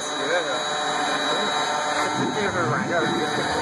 洗这个这是软件的